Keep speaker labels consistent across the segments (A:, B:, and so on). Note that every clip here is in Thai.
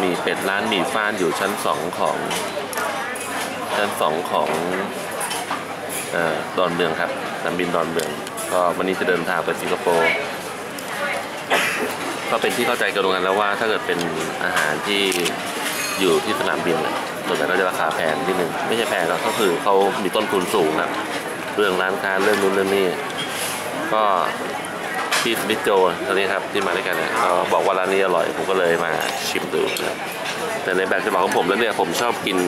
A: หมี่เป็ดร้านหมี่ฟ้านอยู่ชั้นสองของ ชั้นสองของออดอนเมืองครับสนามบินดอนเมือง ก็วันนี้จะเดินทางไปสิงคโปร์ก็เป็นที่เข้าใจกันตรงกันแล้วว่าถ้าเกิดเป็นอาหารที่อยู่ที่สนามบินน่ะส่วนใหญ่ก็จะราคาแพงนิดนึงไม่ใช่แพงหรอกก็คือเขามีต้นทุนสูงครับเรื่องร้านค้าเรื่องนู้นเรื่องนี้ก็ พี่มิธโจคนนี้ครับที่มาด้วยกันเนี่ยเขาบอกว่าร้านนี้อร่อยผมก็เลยมาชิมดูนะครับแต่ในแบบฉบับของผมแล้วเนี่ยผมชอบกิน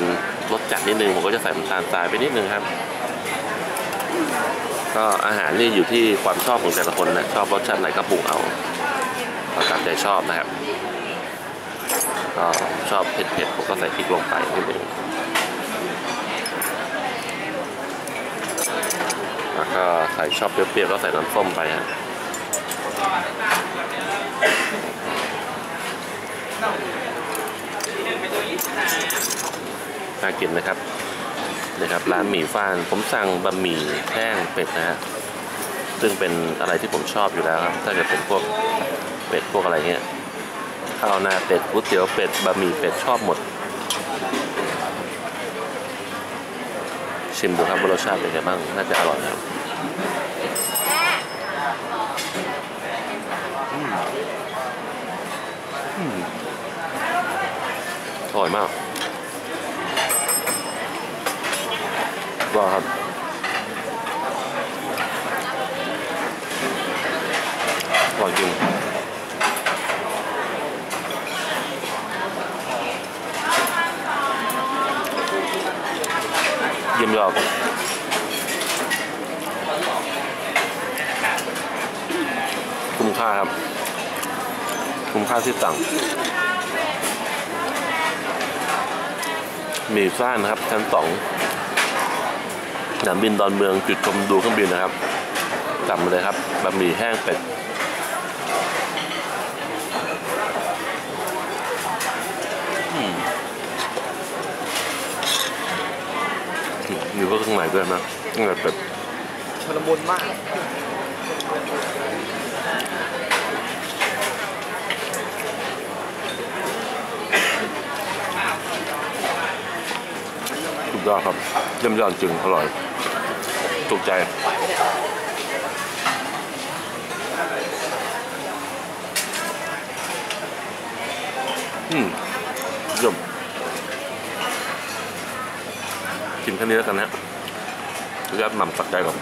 A: รสจัดนิดนึงผมก็จะใส่น้ำตาลทรายไปนิดนึงครับ ก็อาหารนี่อยู่ที่ความชอบของแต่ละคนนะชอบรสชาติไหนก็ปรุงเอาเอาตามใจชอบนะครับก็ชอบเผ็ดๆผมก็ใส่พริกลงไปนิดนึงแล้วก็ใส่ชอบเปรี้ยวๆก็ใส่น้ำส้มไปฮะ น่ากินนะครับนะครับร้านหมี่ฟ้านผมสั่งบะหมี่แห้งเป็ดนะฮะซึ่งเป็นอะไรที่ผมชอบอยู่แล้วครับ ถ้าเกิดเป็นพวกเป็ดพวกอะไรเงี้ยข้าวหน้าเป็ดก๋วยเตี๋ยวเป็ดบะหมี่เป็ดชอบหมด ชิมดูครับว่ารสชาติเป็นไงบ้างน่าจะอร่อยครับอืมอืม อร่อยมากก็ครับอร่อยจริงเยี่ยมยอดคุ้มค่าครับ คุ้มค่าที่สั่ง มีฟ้านนะครับชั้นสองสนามบินดอนเมืองจุดชมดูเครื่องบินนะครับกลับมาเลยครับบะหมี่แห้งเป็ดอืมมีพวกข้างในด้วยนะข้างในเป็ด
B: มันละมุนมาก
A: ยอดครับเยี่ยมยอดจริงอร่อยถูกใจอืมเยี่ยมกินแค่นี้แล้วกันนะขออนุญาตหม่ำสักใจก่อน